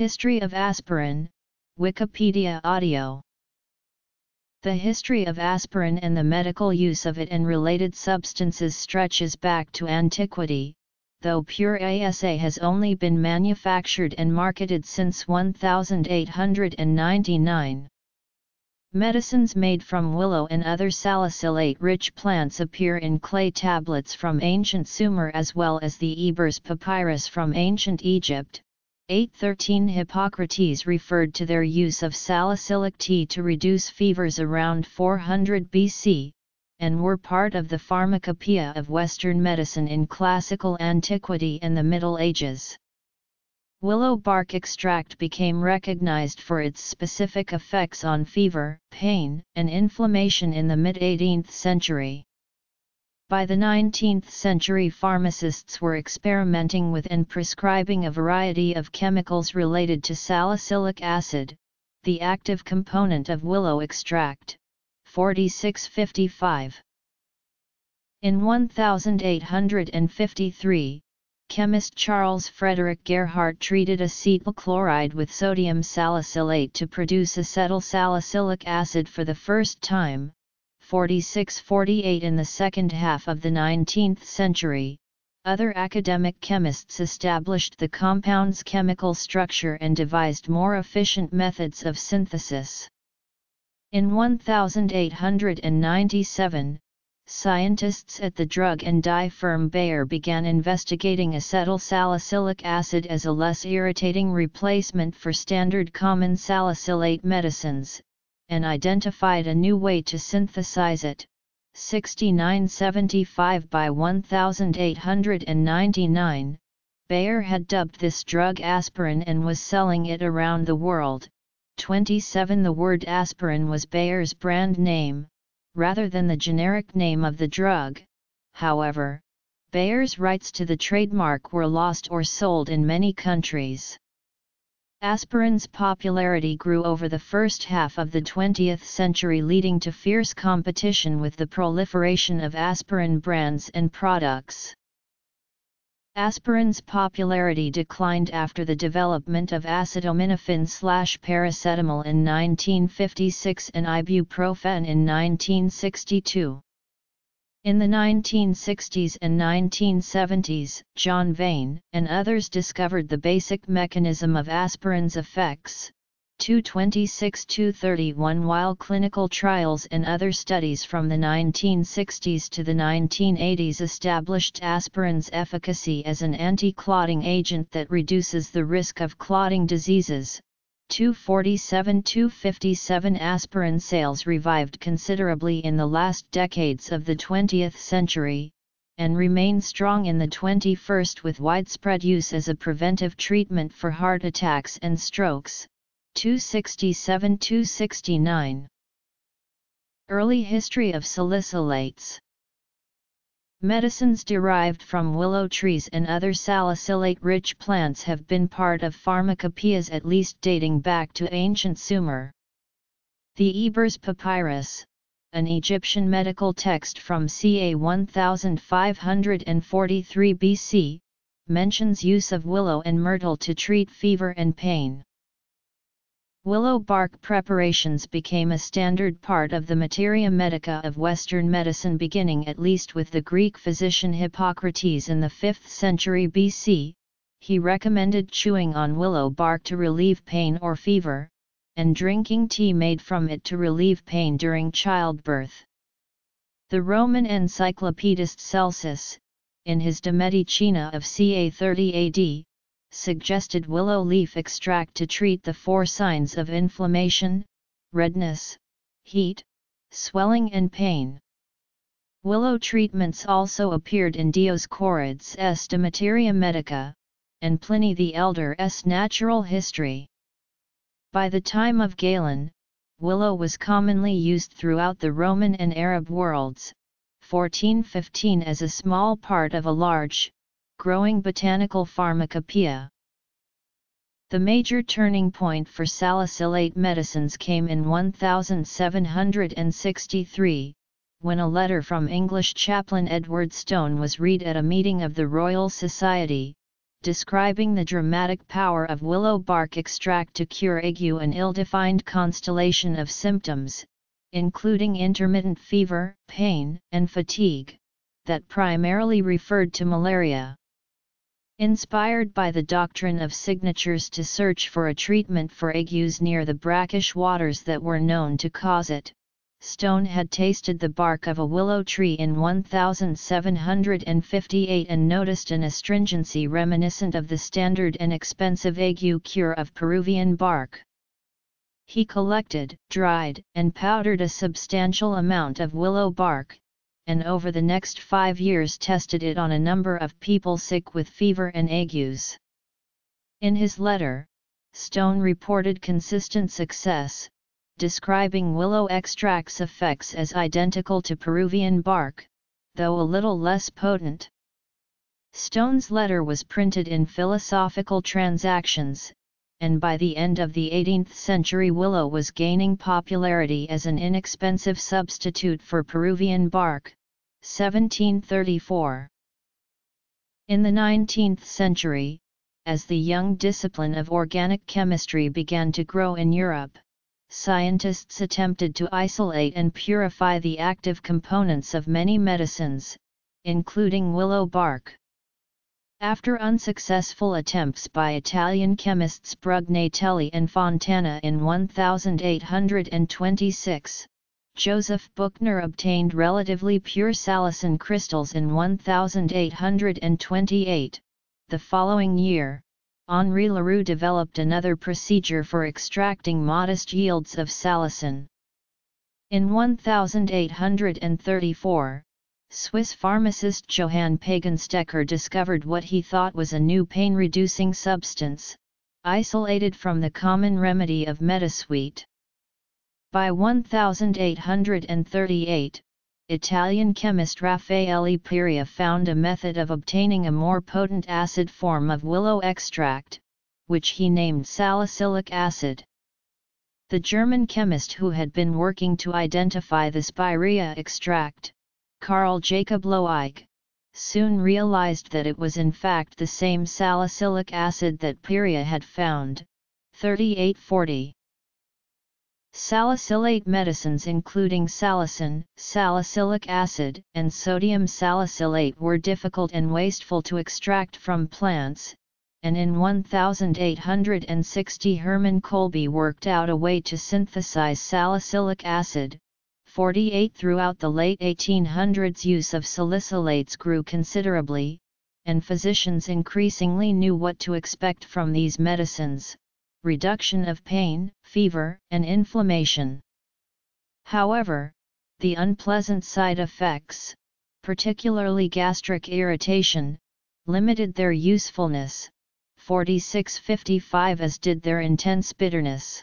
History of aspirin, Wikipedia audio The history of aspirin and the medical use of it and related substances stretches back to antiquity, though pure ASA has only been manufactured and marketed since 1899. Medicines made from willow and other salicylate-rich plants appear in clay tablets from ancient Sumer as well as the Ebers papyrus from ancient Egypt. 813 Hippocrates referred to their use of salicylic tea to reduce fevers around 400 BC, and were part of the pharmacopoeia of Western medicine in classical antiquity and the Middle Ages. Willow bark extract became recognized for its specific effects on fever, pain, and inflammation in the mid-18th century. By the 19th century pharmacists were experimenting with and prescribing a variety of chemicals related to salicylic acid, the active component of willow extract, 4655. In 1853, chemist Charles Frederick Gerhardt treated acetyl chloride with sodium salicylate to produce acetyl salicylic acid for the first time, 46-48 in the second half of the 19th century. Other academic chemists established the compound's chemical structure and devised more efficient methods of synthesis. In 1897, scientists at the drug and dye firm Bayer began investigating acetyl salicylic acid as a less irritating replacement for standard common salicylate medicines, and identified a new way to synthesize it. 6975 by 1899, Bayer had dubbed this drug aspirin and was selling it around the world. 27 The word aspirin was Bayer's brand name, rather than the generic name of the drug, however, Bayer's rights to the trademark were lost or sold in many countries. Aspirin's popularity grew over the first half of the 20th century leading to fierce competition with the proliferation of aspirin brands and products. Aspirin's popularity declined after the development of acetaminophen-paracetamol in 1956 and ibuprofen in 1962. In the 1960s and 1970s, John Vane and others discovered the basic mechanism of aspirin's effects, 226-231 while clinical trials and other studies from the 1960s to the 1980s established aspirin's efficacy as an anti-clotting agent that reduces the risk of clotting diseases. 247-257 aspirin sales revived considerably in the last decades of the 20th century, and remain strong in the 21st with widespread use as a preventive treatment for heart attacks and strokes, 267-269. Early history of salicylates Medicines derived from willow trees and other salicylate-rich plants have been part of pharmacopoeias at least dating back to ancient Sumer. The Ebers Papyrus, an Egyptian medical text from ca 1543 BC, mentions use of willow and myrtle to treat fever and pain. Willow bark preparations became a standard part of the materia medica of Western medicine beginning at least with the Greek physician Hippocrates in the 5th century BC. He recommended chewing on willow bark to relieve pain or fever, and drinking tea made from it to relieve pain during childbirth. The Roman encyclopedist Celsus, in his De Medicina of ca 30 AD, suggested willow leaf extract to treat the four signs of inflammation, redness, heat, swelling and pain. Willow treatments also appeared in Dioscorides' De Materia Medica, and Pliny the Elder's Natural History. By the time of Galen, willow was commonly used throughout the Roman and Arab worlds, 1415 as a small part of a large, growing botanical pharmacopoeia. The major turning point for salicylate medicines came in 1763, when a letter from English chaplain Edward Stone was read at a meeting of the Royal Society, describing the dramatic power of willow bark extract to cure ague an ill-defined constellation of symptoms, including intermittent fever, pain, and fatigue, that primarily referred to malaria. Inspired by the doctrine of signatures to search for a treatment for agues near the brackish waters that were known to cause it, Stone had tasted the bark of a willow tree in 1758 and noticed an astringency reminiscent of the standard and expensive ague cure of Peruvian bark. He collected, dried, and powdered a substantial amount of willow bark, and over the next five years tested it on a number of people sick with fever and agues. In his letter, Stone reported consistent success, describing willow extract's effects as identical to Peruvian bark, though a little less potent. Stone's letter was printed in Philosophical Transactions, and by the end of the 18th century willow was gaining popularity as an inexpensive substitute for Peruvian bark, 1734. In the 19th century, as the young discipline of organic chemistry began to grow in Europe, scientists attempted to isolate and purify the active components of many medicines, including willow bark. After unsuccessful attempts by Italian chemists Brugnatelli and Fontana in 1826, Joseph Buchner obtained relatively pure salicin crystals in 1828. The following year, Henri Leroux developed another procedure for extracting modest yields of salicin. In 1834, Swiss pharmacist Johann Pagenstecher discovered what he thought was a new pain-reducing substance, isolated from the common remedy of meadowsweet. By 1838, Italian chemist Raffaele Piria found a method of obtaining a more potent acid form of willow extract, which he named salicylic acid. The German chemist who had been working to identify the spirea extract, Carl Jacob Löwig, soon realized that it was in fact the same salicylic acid that Piria had found, 3840. Salicylate medicines including salicin, salicylic acid, and sodium salicylate were difficult and wasteful to extract from plants, and in 1860 Hermann Kolbe worked out a way to synthesize salicylic acid. 48 Throughout the late 1800s use of salicylates grew considerably, and physicians increasingly knew what to expect from these medicines, reduction of pain, fever, and inflammation. However, the unpleasant side effects, particularly gastric irritation, limited their usefulness, 4655 as did their intense bitterness.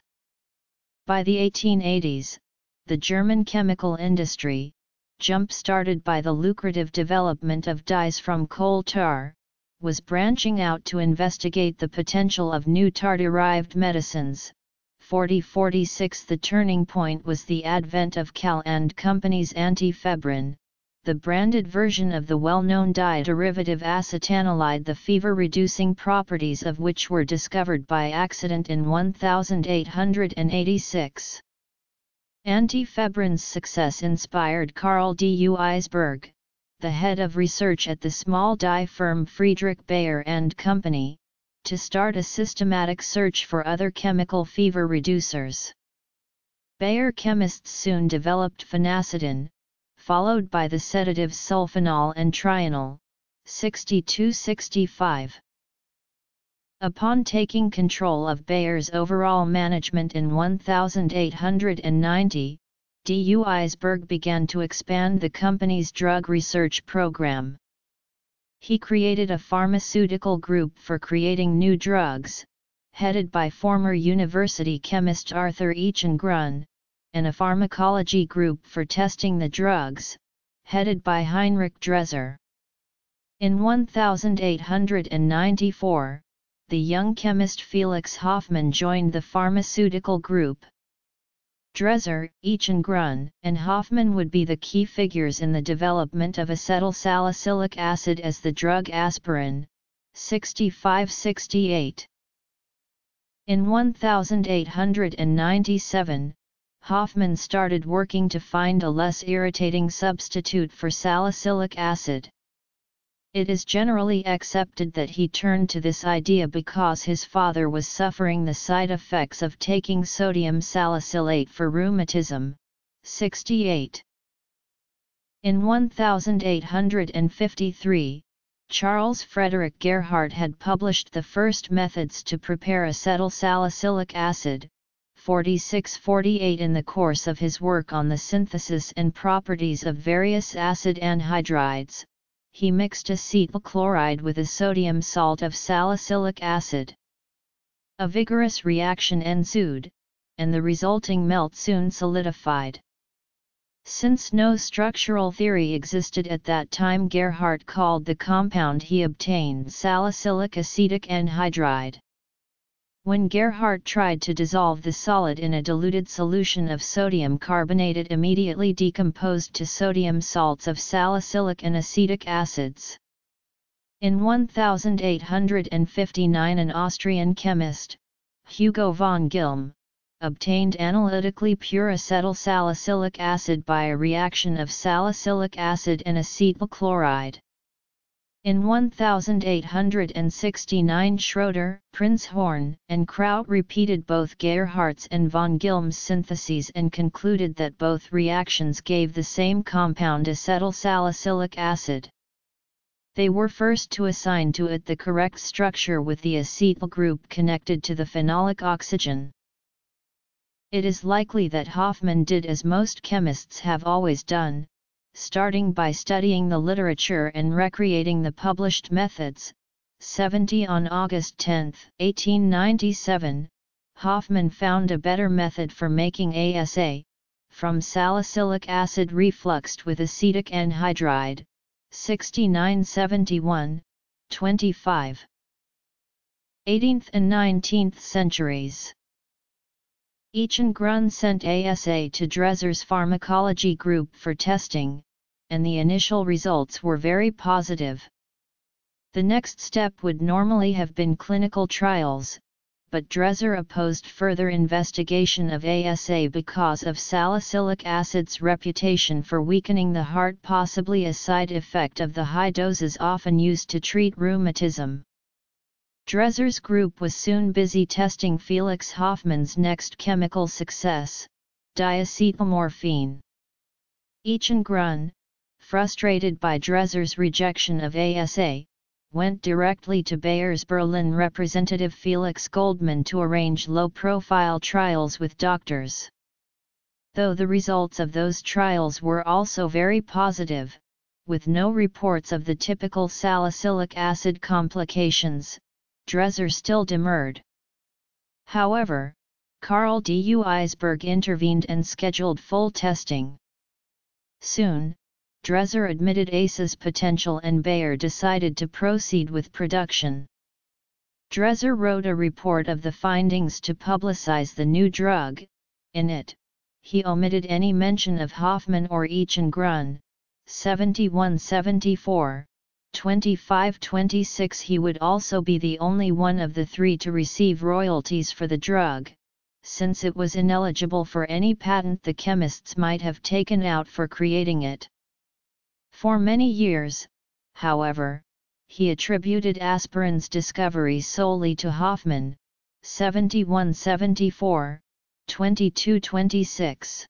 By the 1880s, the German chemical industry, jump-started by the lucrative development of dyes from coal tar, was branching out to investigate the potential of new tar-derived medicines. 4046 The turning point was the advent of Kalle and Company's antifebrin, the branded version of the well-known dye derivative acetanilide the fever-reducing properties of which were discovered by accident in 1886. Antifebrin's success inspired Carl D. Uisberg, the head of research at the small dye firm Friedrich Bayer and Company, to start a systematic search for other chemical fever reducers. Bayer chemists soon developed phenacetin, followed by the sedatives sulfonal and trional, 6265. Upon taking control of Bayer's overall management in 1890, Duisberg began to expand the company's drug research program. He created a pharmaceutical group for creating new drugs, headed by former university chemist Arthur Eichengrun, and a pharmacology group for testing the drugs, headed by Heinrich Dreser. In 1894, the young chemist Felix Hoffmann joined the pharmaceutical group. Dreser, Eichengrun, and Hoffmann would be the key figures in the development of acetyl salicylic acid as the drug aspirin, 65-68. In 1897, Hoffmann started working to find a less irritating substitute for salicylic acid. It is generally accepted that he turned to this idea because his father was suffering the side effects of taking sodium salicylate for rheumatism. 68. In 1853, Charles Frederick Gerhardt had published the first methods to prepare acetyl salicylic acid, 46-48 in the course of his work on the synthesis and properties of various acid anhydrides, he mixed acetyl chloride with a sodium salt of salicylic acid. A vigorous reaction ensued, and the resulting melt soon solidified. Since no structural theory existed at that time Gerhardt called the compound he obtained salicylic acetic anhydride. When Gerhardt tried to dissolve the solid in a diluted solution of sodium carbonate it immediately decomposed to sodium salts of salicylic and acetic acids. In 1859 an Austrian chemist, Hugo von Gilm, obtained analytically pure acetyl salicylic acid by a reaction of salicylic acid and acetyl chloride. In 1869 Schroeder, Prinzhorn, and Kraut repeated both Gerhardt's and von Gilm's syntheses and concluded that both reactions gave the same compound acetyl salicylic acid. They were first to assign to it the correct structure with the acetyl group connected to the phenolic oxygen. It is likely that Hoffmann did as most chemists have always done, starting by studying the literature and recreating the published methods. 70 On August 10, 1897, Hoffmann found a better method for making ASA, from salicylic acid refluxed with acetic anhydride, 6971, 25. 18th and 19th centuries Eichengrun sent ASA to Dreser's pharmacology group for testing, and the initial results were very positive. The next step would normally have been clinical trials, but Dreser opposed further investigation of ASA because of salicylic acid's reputation for weakening the heart possibly a side effect of the high doses often used to treat rheumatism. Dreser's group was soon busy testing Felix Hoffmann's next chemical success, diacetylmorphine. Eichengrun, frustrated by Dreser's rejection of ASA, went directly to Bayer's Berlin representative Felix Goldman to arrange low-profile trials with doctors. Though the results of those trials were also very positive, with no reports of the typical salicylic acid complications, Dreser still demurred. However, Carl Duisberg intervened and scheduled full testing. Soon, Dreser admitted ASA's potential and Bayer decided to proceed with production. Dreser wrote a report of the findings to publicize the new drug, in it, he omitted any mention of Hoffmann or Eichengrun, 71-74, 25-26 he would also be the only one of the three to receive royalties for the drug, since it was ineligible for any patent the chemists might have taken out for creating it. For many years, however, he attributed aspirin's discovery solely to Hoffmann, 71-74, 22-26.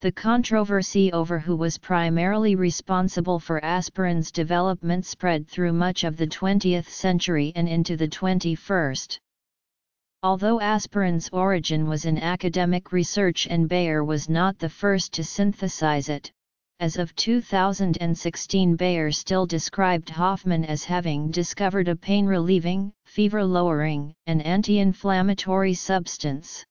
The controversy over who was primarily responsible for aspirin's development spread through much of the 20th century and into the 21st. Although aspirin's origin was in academic research and Bayer was not the first to synthesize it, as of 2016 Bayer still described Hoffmann as having discovered a pain-relieving, fever-lowering, and anti-inflammatory substance.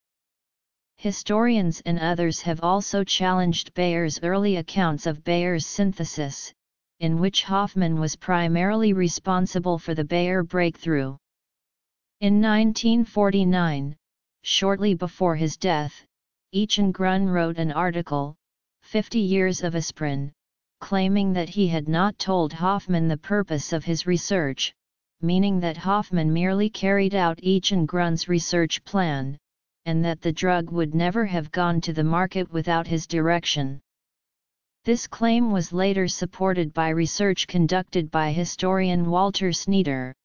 Historians and others have also challenged Bayer's early accounts of Bayer's synthesis, in which Hoffmann was primarily responsible for the Bayer breakthrough. In 1949, shortly before his death, Eichengrun wrote an article, 50 years of aspirin, claiming that he had not told Hoffmann the purpose of his research, meaning that Hoffmann merely carried out Eichengrun's research plan, and that the drug would never have gone to the market without his direction. This claim was later supported by research conducted by historian Walter Sneader.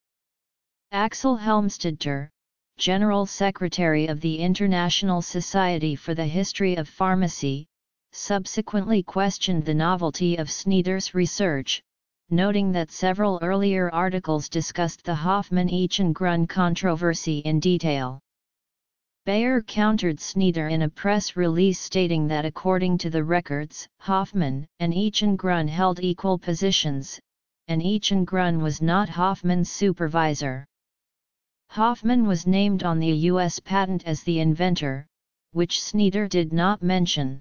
Axel Helmstedter, General Secretary of the International Society for the History of Pharmacy, subsequently questioned the novelty of Sneader's research, noting that several earlier articles discussed the Hoffmann-Eichengrun controversy in detail. Bayer countered Sneader in a press release stating that according to the records, Hoffmann and Eichengrun held equal positions, and Eichengrun was not Hoffmann's supervisor. Hoffmann was named on the U.S. patent as the inventor, which Sneader did not mention.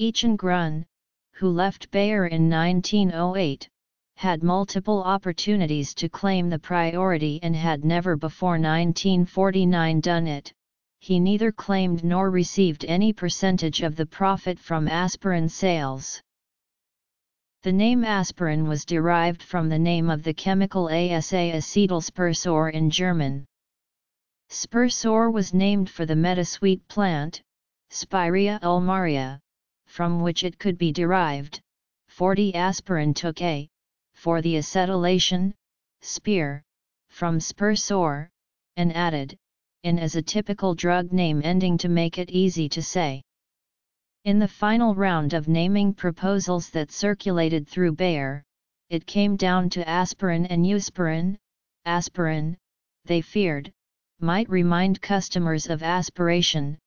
Eichengrun, who left Bayer in 1908, had multiple opportunities to claim the priority and had never before 1949 done it, he neither claimed nor received any percentage of the profit from aspirin sales. The name aspirin was derived from the name of the chemical ASA Acetylspirsäure in German. Spirsäure was named for the meadowsweet plant, Spirea ulmaria, from which it could be derived, 40 aspirin took A, for the acetylation, spear, from Spirsäure, and added, in as a typical drug name ending to make it easy to say. In the final round of naming proposals that circulated through Bayer, it came down to aspirin and euspirin, aspirin, they feared, might remind customers of aspiration,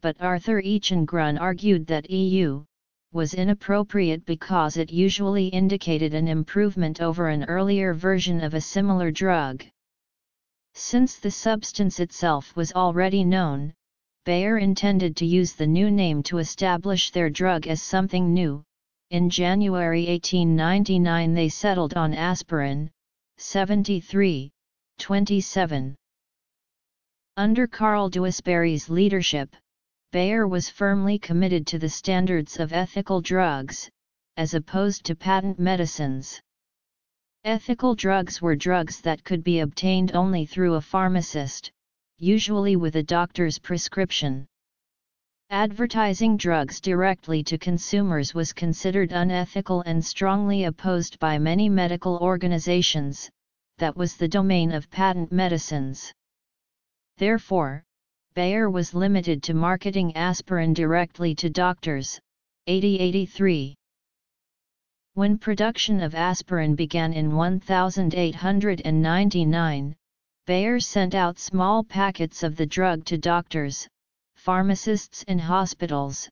but Arthur Eichengrun argued that EU was inappropriate because it usually indicated an improvement over an earlier version of a similar drug. Since the substance itself was already known, Bayer intended to use the new name to establish their drug as something new. In January 1899 they settled on aspirin, 73, 27. Under Carl Duisberg's leadership, Bayer was firmly committed to the standards of ethical drugs, as opposed to patent medicines. Ethical drugs were drugs that could be obtained only through a pharmacist, usually with a doctor's prescription. Advertising drugs directly to consumers was considered unethical and strongly opposed by many medical organizations, that was the domain of patent medicines. Therefore, Bayer was limited to marketing aspirin directly to doctors, 8083. When production of aspirin began in 1899, Bayer sent out small packets of the drug to doctors, pharmacists and hospitals,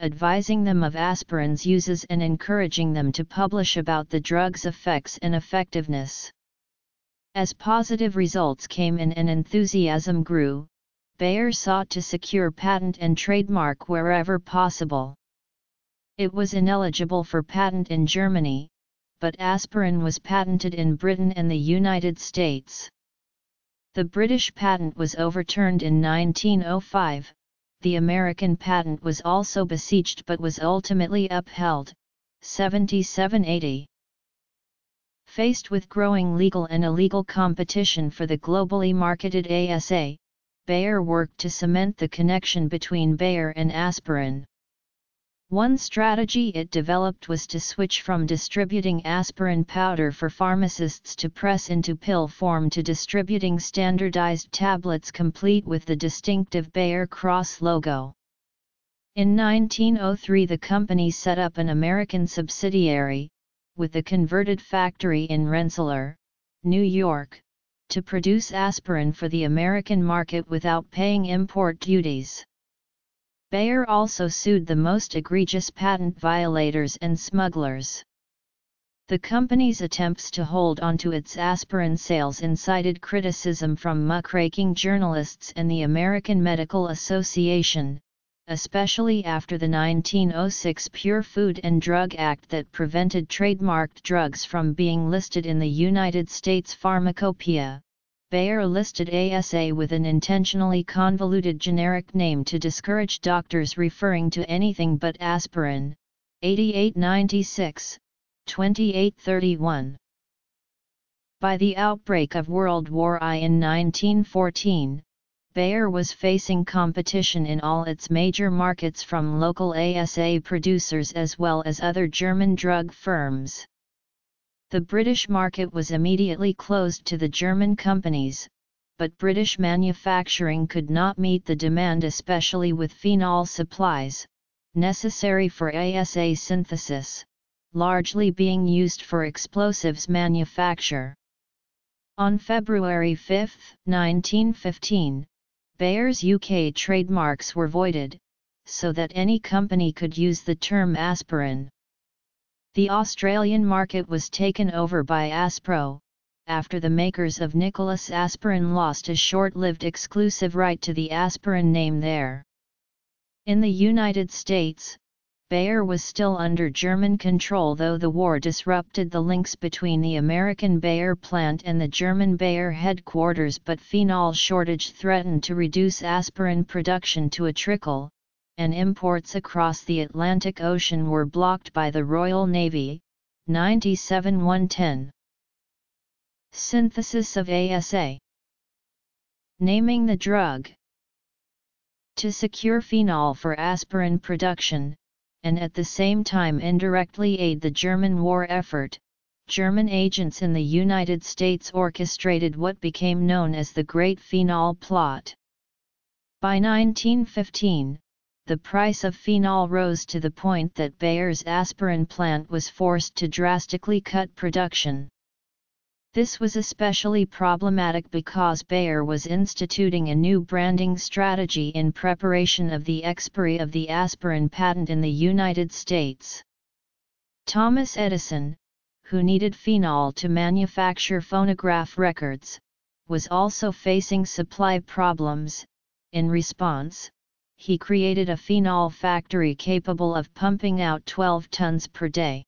advising them of aspirin's uses and encouraging them to publish about the drug's effects and effectiveness. As positive results came in and enthusiasm grew, Bayer sought to secure patent and trademark wherever possible. It was ineligible for patent in Germany, but aspirin was patented in Britain and the United States. The British patent was overturned in 1905, the American patent was also besieged but was ultimately upheld, 7780. Faced with growing legal and illegal competition for the globally marketed ASA, Bayer worked to cement the connection between Bayer and aspirin. One strategy it developed was to switch from distributing aspirin powder for pharmacists to press into pill form to distributing standardized tablets complete with the distinctive Bayer Cross logo. In 1903 the company set up an American subsidiary, with a converted factory in Rensselaer, New York, to produce aspirin for the American market without paying import duties. Bayer also sued the most egregious patent violators and smugglers. The company's attempts to hold onto its aspirin sales incited criticism from muckraking journalists and the American Medical Association, especially after the 1906 Pure Food and Drug Act that prevented trademarked drugs from being listed in the United States Pharmacopoeia. Bayer listed ASA with an intentionally convoluted generic name to discourage doctors referring to anything but aspirin. 8896, 2831. By the outbreak of World War I in 1914, Bayer was facing competition in all its major markets from local ASA producers as well as other German drug firms. The British market was immediately closed to the German companies, but British manufacturing could not meet the demand especially with phenol supplies, necessary for ASA synthesis, largely being used for explosives manufacture. On February 5, 1915, Bayer's UK trademarks were voided, so that any company could use the term aspirin. The Australian market was taken over by Aspro, after the makers of Nicholas Aspirin lost a short-lived exclusive right to the aspirin name there. In the United States, Bayer was still under German control though the war disrupted the links between the American Bayer plant and the German Bayer headquarters but phenol shortage threatened to reduce aspirin production to a trickle, and imports across the Atlantic Ocean were blocked by the Royal Navy, 97-110. Synthesis of ASA Naming the drug To secure phenol for aspirin production, and at the same time indirectly aid the German war effort, German agents in the United States orchestrated what became known as the Great Phenol Plot. By 1915, the price of phenol rose to the point that Bayer's aspirin plant was forced to drastically cut production. This was especially problematic because Bayer was instituting a new branding strategy in preparation of the expiry of the aspirin patent in the United States. Thomas Edison, who needed phenol to manufacture phonograph records, was also facing supply problems. In response, he created a phenol factory capable of pumping out 12 tons per day.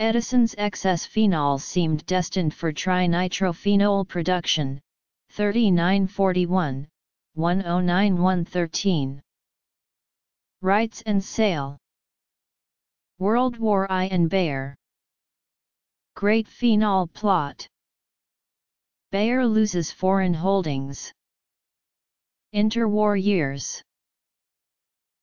Edison's excess phenol seemed destined for trinitrophenol production, 3941, 109113. Rights and sale. World War I and Bayer. Great Phenol Plot. Bayer loses foreign holdings. Interwar years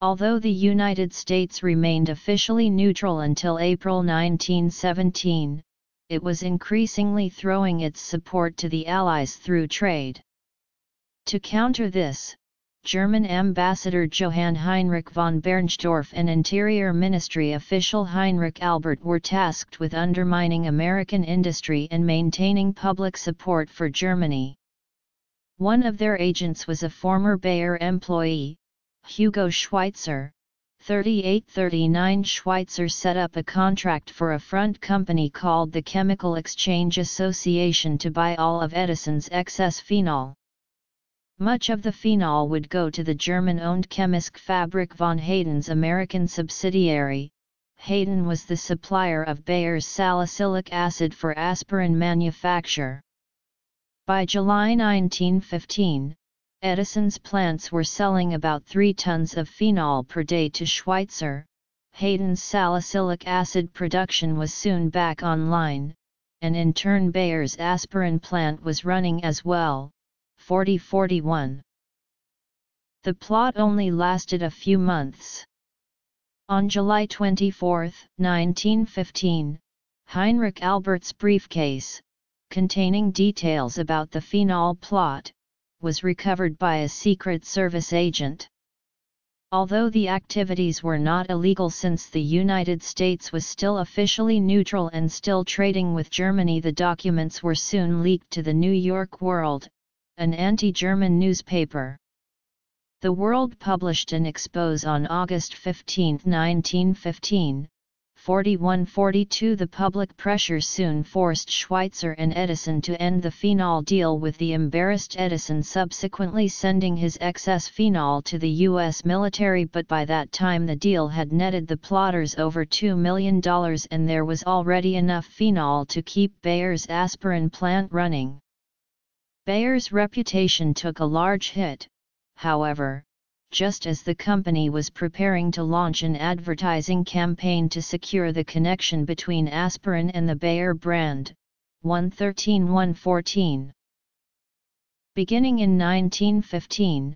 Although the United States remained officially neutral until April 1917, it was increasingly throwing its support to the Allies through trade. To counter this, German Ambassador Johann Heinrich von Bernstorff and Interior Ministry official Heinrich Albert were tasked with undermining American industry and maintaining public support for Germany. One of their agents was a former Bayer employee, Hugo Schweitzer, 3839 Schweitzer set up a contract for a front company called the Chemical Exchange Association to buy all of Edison's excess phenol. Much of the phenol would go to the German-owned Chemische Fabrik von Heyden's American subsidiary. Heyden was the supplier of Bayer's salicylic acid for aspirin manufacture. By July 1915, Edison's plants were selling about 3 tons of phenol per day to Schweitzer, Heyden's salicylic acid production was soon back online, and in turn Bayer's aspirin plant was running as well, 4041. The plot only lasted a few months. On July 24, 1915, Heinrich Albert's briefcase, containing details about the phenol plot, was recovered by a Secret Service agent. Although the activities were not illegal since the United States was still officially neutral and still trading with Germany the documents were soon leaked to the New York World, an anti-German newspaper. The World published an expose on August 15, 1915, 41-42 The public pressure soon forced Schweitzer and Edison to end the phenol deal with the embarrassed Edison subsequently sending his excess phenol to the U.S. military but by that time the deal had netted the plotters over $2 million and there was already enough phenol to keep Bayer's aspirin plant running. Bayer's reputation took a large hit, however, just as the company was preparing to launch an advertising campaign to secure the connection between aspirin and the Bayer brand, 113-114. Beginning in 1915,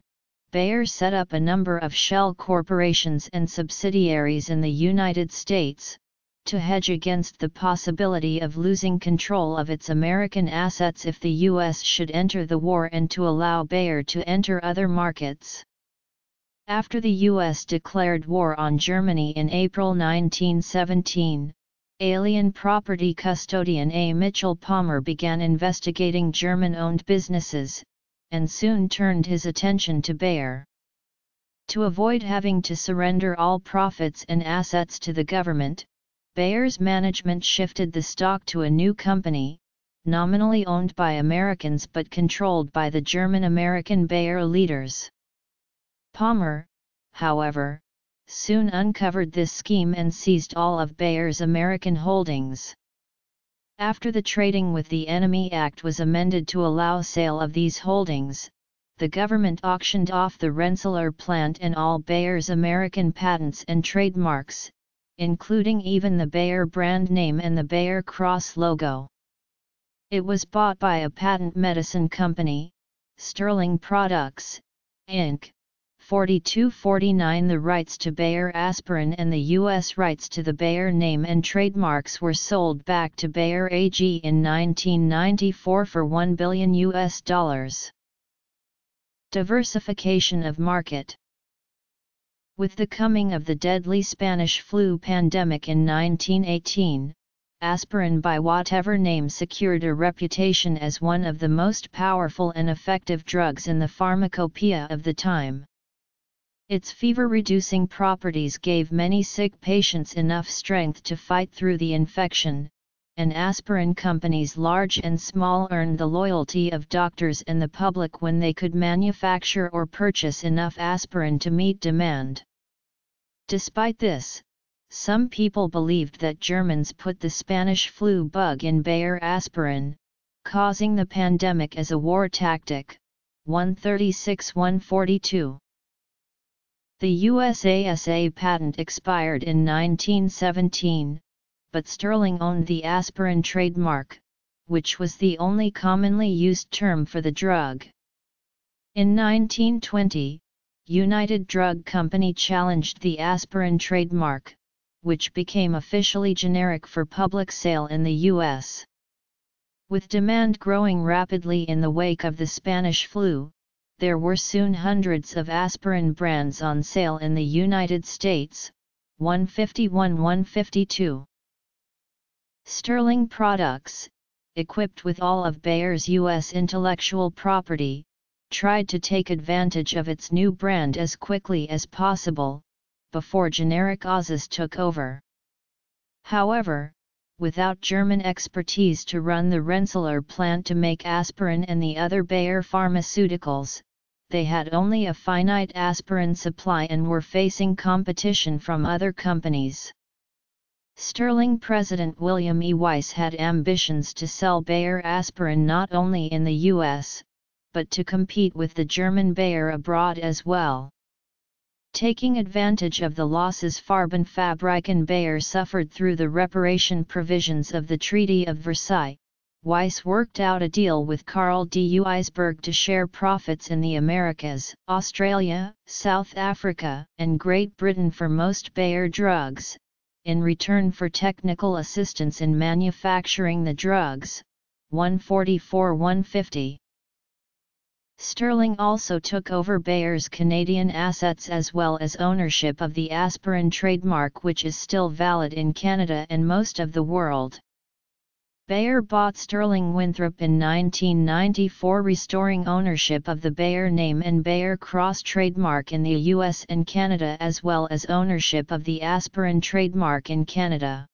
Bayer set up a number of shell corporations and subsidiaries in the United States, to hedge against the possibility of losing control of its American assets if the U.S. should enter the war and to allow Bayer to enter other markets. After the U.S. declared war on Germany in April 1917, alien property custodian A. Mitchell Palmer began investigating German-owned businesses, and soon turned his attention to Bayer. To avoid having to surrender all profits and assets to the government, Bayer's management shifted the stock to a new company, nominally owned by Americans but controlled by the German-American Bayer leaders. Palmer, however, soon uncovered this scheme and seized all of Bayer's American holdings. After the Trading with the Enemy Act was amended to allow sale of these holdings, the government auctioned off the Rensselaer plant and all Bayer's American patents and trademarks, including even the Bayer brand name and the Bayer Cross logo. It was bought by a patent medicine company, Sterling Products, Inc., 4249 The rights to Bayer aspirin and the U.S. rights to the Bayer name and trademarks were sold back to Bayer AG in 1994 for 1 billion US dollars. Diversification of market with the coming of the deadly Spanish flu pandemic in 1918, aspirin by whatever name secured a reputation as one of the most powerful and effective drugs in the pharmacopoeia of the time. Its fever-reducing properties gave many sick patients enough strength to fight through the infection, and aspirin companies large and small earned the loyalty of doctors and the public when they could manufacture or purchase enough aspirin to meet demand. Despite this, some people believed that Germans put the Spanish flu bug in Bayer aspirin, causing the pandemic as a war tactic. 136-142 The USASA patent expired in 1917, but Sterling owned the aspirin trademark, which was the only commonly used term for the drug. In 1920, United Drug Company challenged the aspirin trademark, which became officially generic for public sale in the U.S. With demand growing rapidly in the wake of the Spanish flu, there were soon hundreds of aspirin brands on sale in the United States, 151-152. Sterling Products, equipped with all of Bayer's U.S. intellectual property, tried to take advantage of its new brand as quickly as possible, before generic Ozas took over. However, without German expertise to run the Rensselaer plant to make aspirin and the other Bayer pharmaceuticals, they had only a finite aspirin supply and were facing competition from other companies. Sterling President William E. Weiss had ambitions to sell Bayer aspirin not only in the U.S., but to compete with the German Bayer abroad as well. Taking advantage of the losses Farbenfabriken Bayer suffered through the reparation provisions of the Treaty of Versailles, Weiss worked out a deal with Carl D. Duisberg to share profits in the Americas, Australia, South Africa, and Great Britain for most Bayer drugs, in return for technical assistance in manufacturing the drugs, 144-150. Sterling also took over Bayer's Canadian assets as well as ownership of the aspirin trademark which is still valid in Canada and most of the world. Bayer bought Sterling Winthrop in 1994 restoring ownership of the Bayer name and Bayer Cross trademark in the US and Canada as well as ownership of the aspirin trademark in Canada.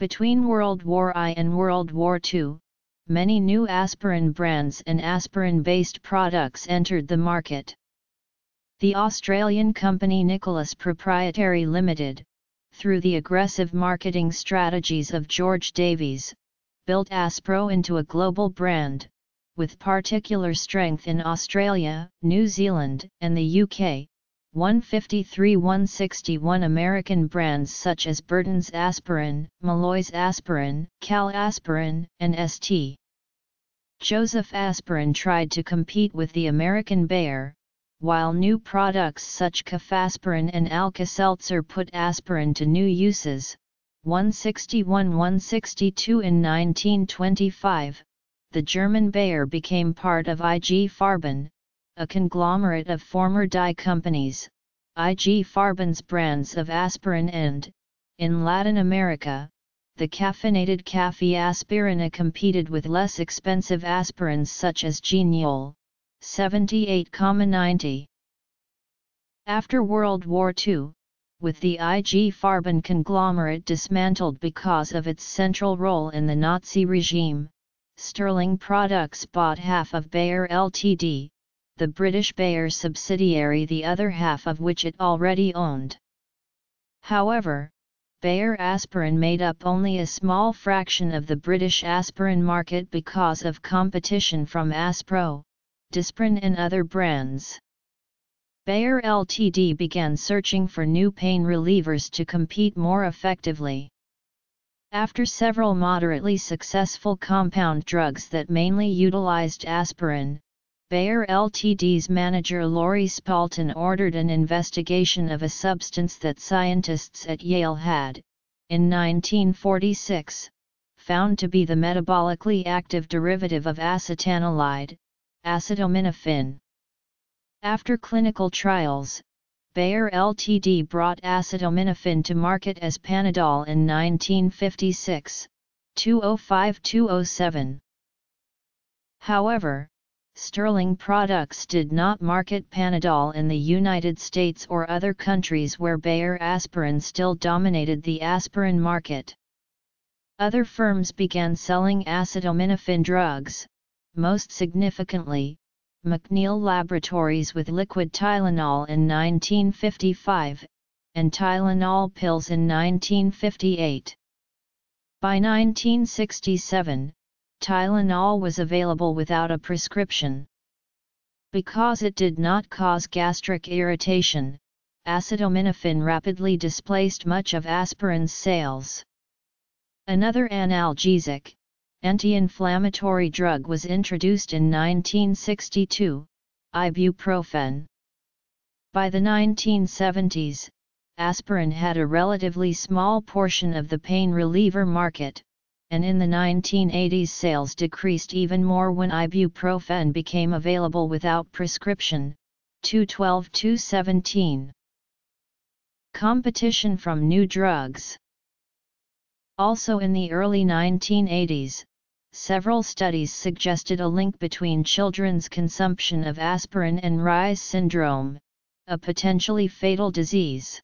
Between World War I and World War II, many new aspirin brands and aspirin-based products entered the market. The Australian company Nicholas Proprietary Limited, through the aggressive marketing strategies of George Davies, built Aspro into a global brand, with particular strength in Australia, New Zealand, and the UK, 153-161 American brands such as Burton's Aspirin, Malloy's Aspirin, Cal Aspirin, and St. Joseph Aspirin tried to compete with the American Bayer, while new products such Cefaspirin and Alka-Seltzer put aspirin to new uses. 161-162 In 1925, the German Bayer became part of IG Farben, a conglomerate of former dye companies, IG Farben's brands of aspirin and, in Latin America, the caffeinated Café Aspirina competed with less expensive aspirins such as Geniol, 78,90. After World War II, with the IG Farben conglomerate dismantled because of its central role in the Nazi regime, Sterling Products bought half of Bayer Ltd., the British Bayer subsidiary the other half of which it already owned. However, Bayer aspirin made up only a small fraction of the British aspirin market because of competition from Aspro, Disprin and other brands. Bayer Ltd began searching for new pain relievers to compete more effectively. After several moderately successful compound drugs that mainly utilized aspirin, Bayer Ltd's manager Laurie Spalton ordered an investigation of a substance that scientists at Yale had, in 1946, found to be the metabolically active derivative of acetanilide, acetaminophen. After clinical trials, Bayer Ltd brought acetaminophen to market as Panadol in 1956, 205-207. However, Sterling Products did not market Panadol in the United States or other countries where Bayer aspirin still dominated the aspirin market. Other firms began selling acetaminophen drugs, most significantly, McNeil Laboratories with liquid Tylenol in 1955, and Tylenol pills in 1958. By 1967, Tylenol was available without a prescription. Because it did not cause gastric irritation, acetaminophen rapidly displaced much of aspirin's sales. Another analgesic, anti-inflammatory drug was introduced in 1962, ibuprofen. By the 1970s, aspirin had a relatively small portion of the pain reliever market, and in the 1980s sales decreased even more when ibuprofen became available without prescription, 212-217. Competition from new drugs Also in the early 1980s, several studies suggested a link between children's consumption of aspirin and Reye's syndrome, a potentially fatal disease.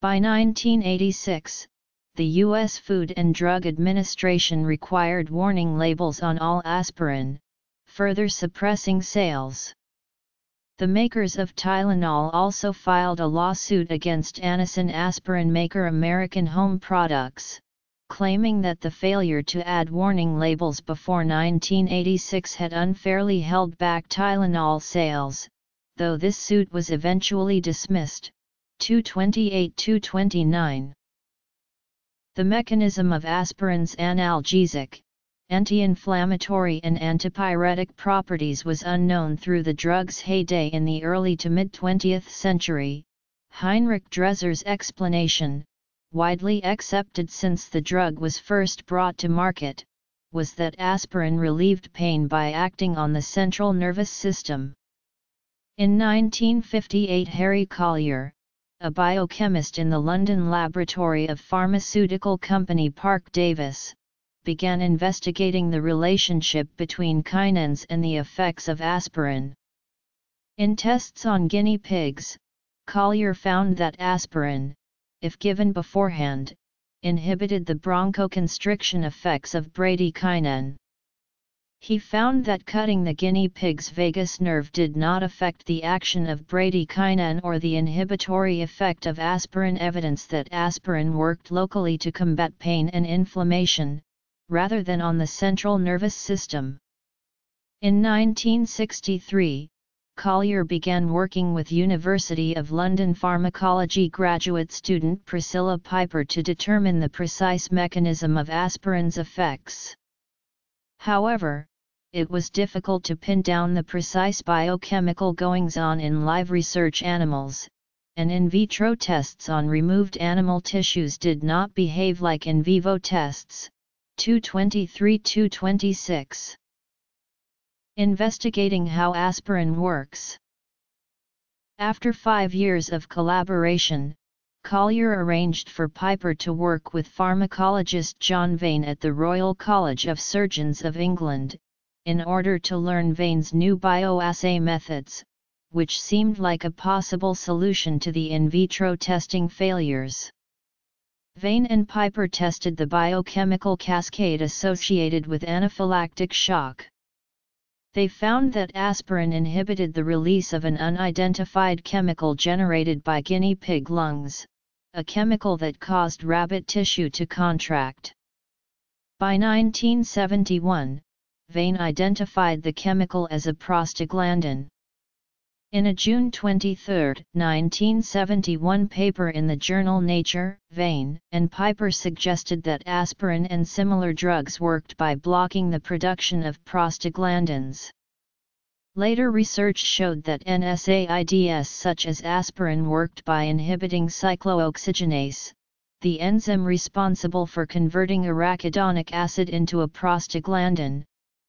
By 1986, the U.S. Food and Drug Administration required warning labels on all aspirin, further suppressing sales. The makers of Tylenol also filed a lawsuit against Anacin aspirin maker American Home Products, claiming that the failure to add warning labels before 1986 had unfairly held back Tylenol sales, though this suit was eventually dismissed. 228-229 the mechanism of aspirin's analgesic, anti-inflammatory and antipyretic properties was unknown through the drug's heyday in the early to mid-20th century. Heinrich Dreser's explanation, widely accepted since the drug was first brought to market, was that aspirin relieved pain by acting on the central nervous system. In 1958 Harry Collier, a biochemist in the London laboratory of pharmaceutical company Parke Davis, began investigating the relationship between kinins and the effects of aspirin. In tests on guinea pigs, Collier found that aspirin, if given beforehand, inhibited the bronchoconstriction effects of bradykinin. He found that cutting the guinea pig's vagus nerve did not affect the action of bradykinin or the inhibitory effect of aspirin evidence that aspirin worked locally to combat pain and inflammation, rather than on the central nervous system. In 1963, Collier began working with University of London pharmacology graduate student Priscilla Piper to determine the precise mechanism of aspirin's effects. However, it was difficult to pin down the precise biochemical goings-on in live research animals, and in vitro tests on removed animal tissues did not behave like in vivo tests. 223-226 Investigating how aspirin works After five years of collaboration, Collier arranged for Piper to work with pharmacologist John Vane at the Royal College of Surgeons of England, in order to learn Vane's new bioassay methods, which seemed like a possible solution to the in vitro testing failures. Vane and Piper tested the biochemical cascade associated with anaphylactic shock. They found that aspirin inhibited the release of an unidentified chemical generated by guinea pig lungs, a chemical that caused rabbit tissue to contract. By 1971, Vane identified the chemical as a prostaglandin. In a June 23, 1971 paper in the journal Nature, Vane and Piper suggested that aspirin and similar drugs worked by blocking the production of prostaglandins. Later research showed that NSAIDs such as aspirin worked by inhibiting cyclooxygenase, the enzyme responsible for converting arachidonic acid into a prostaglandin,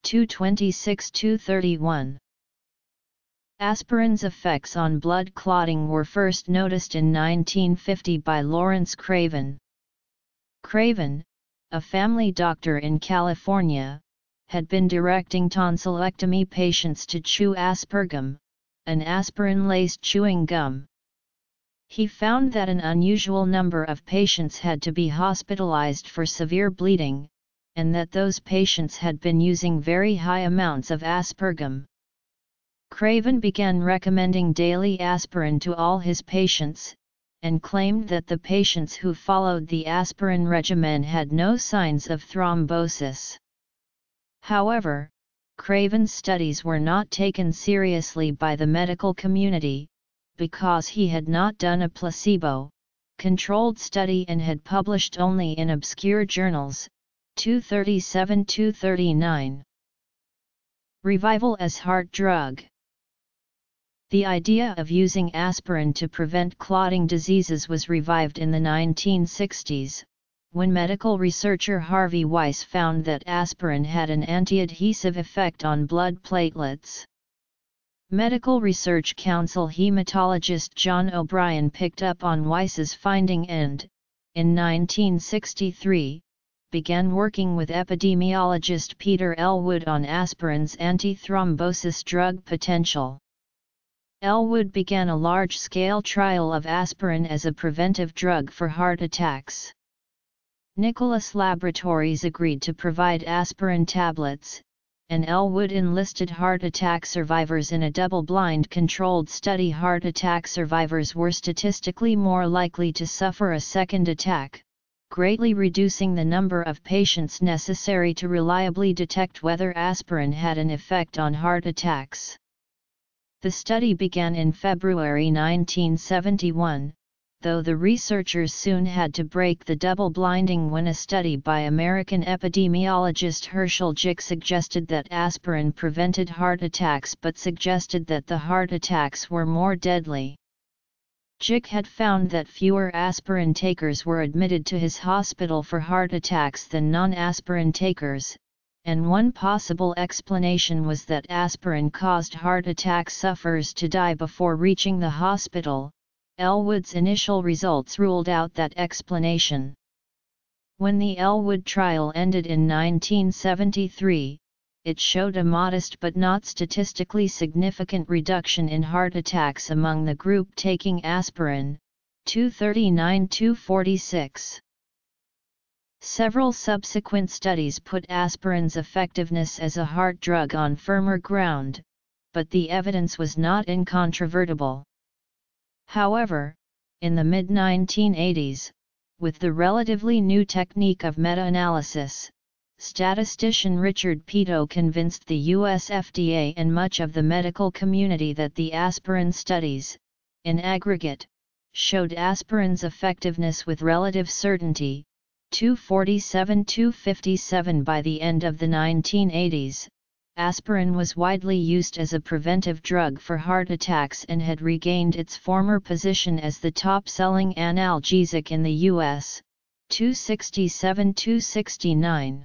226-231. Aspirin's effects on blood clotting were first noticed in 1950 by Lawrence Craven. Craven, a family doctor in California, had been directing tonsillectomy patients to chew aspergum, an aspirin-laced chewing gum. He found that an unusual number of patients had to be hospitalized for severe bleeding, and that those patients had been using very high amounts of aspergum. Craven began recommending daily aspirin to all his patients, and claimed that the patients who followed the aspirin regimen had no signs of thrombosis. However, Craven's studies were not taken seriously by the medical community, because he had not done a placebo, controlled study and had published only in obscure journals, 237-239. Revival as heart drug The idea of using aspirin to prevent clotting diseases was revived in the 1960s, when medical researcher Harvey Weiss found that aspirin had an anti-adhesive effect on blood platelets. Medical Research Council hematologist John O'Brien picked up on Weiss's finding and, in 1963, began working with epidemiologist Peter Elwood on aspirin's antithrombosis drug potential. Elwood began a large-scale trial of aspirin as a preventive drug for heart attacks. Nicholas Laboratories agreed to provide aspirin tablets, and Elwood enlisted heart attack survivors in a double-blind controlled study. Heart attack survivors were statistically more likely to suffer a second attack, greatly reducing the number of patients necessary to reliably detect whether aspirin had an effect on heart attacks. The study began in February 1971, though the researchers soon had to break the double blinding when a study by American epidemiologist Herschel Jick suggested that aspirin prevented heart attacks but suggested that the heart attacks were more deadly. Jick had found that fewer aspirin takers were admitted to his hospital for heart attacks than non-aspirin takers, and one possible explanation was that aspirin caused heart attack sufferers to die before reaching the hospital. Elwood's initial results ruled out that explanation. When the Elwood trial ended in 1973, it showed a modest but not statistically significant reduction in heart attacks among the group taking aspirin, 239-246. Several subsequent studies put aspirin's effectiveness as a heart drug on firmer ground, but the evidence was not incontrovertible. However, in the mid-1980s, with the relatively new technique of meta-analysis, statistician Richard Peto convinced the US FDA and much of the medical community that the aspirin studies, in aggregate, showed aspirin's effectiveness with relative certainty, 247-257 by the end of the 1980s, aspirin was widely used as a preventive drug for heart attacks and had regained its former position as the top-selling analgesic in the U.S., 267-269.